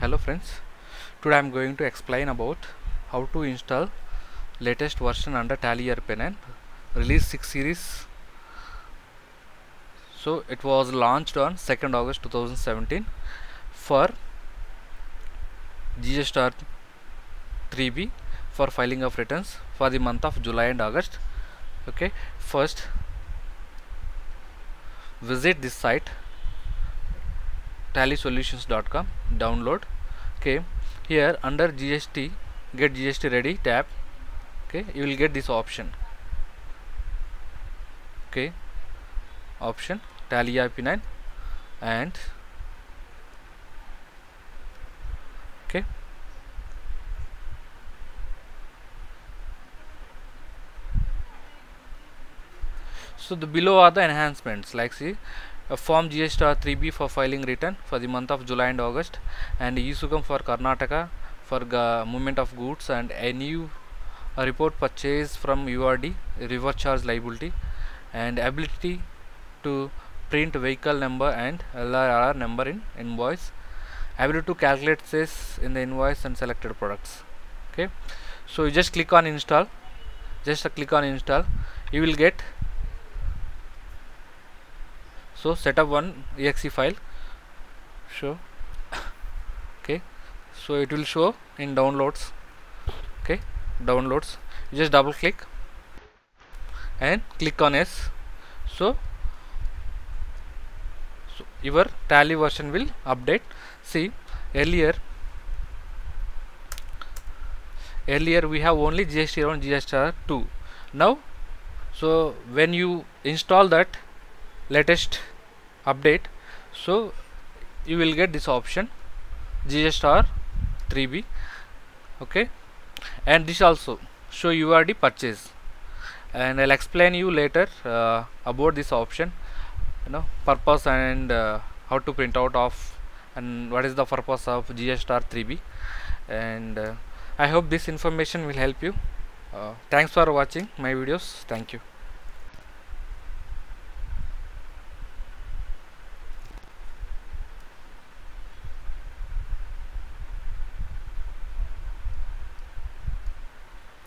hello friends today i'm going to explain about how to install latest version under tally rpn release 6 series. So it was launched on 2nd august 2017 for GSTR 3B for filing of returns for the month of july and august. Okay first visit this site tallysolutions.com download. Okay here under gst get gst ready tab. Okay you will get this option. Okay option tally ERP9 and okay. So the below are the enhancements like see form GSTR 3B for filing return for the month of July and August and ESUGAM for Karnataka for the movement of goods and a new report purchase from URD reverse charge liability and ability to print vehicle number and LRR number in invoice ability to calculate sales in the invoice and selected products. Okay? So you just click on install just click on install you will get so set up one exe file. Show. Okay. So it will show in downloads. Okay. Downloads. You just double click and click on s. So, so your tally version will update. See earlier earlier we have only GST1 GST2 now so when you install that latest update. So you will get this option GSTR 3B okay? And this also show urd purchase. And i'll explain you later uh, about this option you know purpose and uh, how to print out of and what is the purpose of GSTR 3B and uh, i hope this information will help you. Thanks for watching my videos. Thank you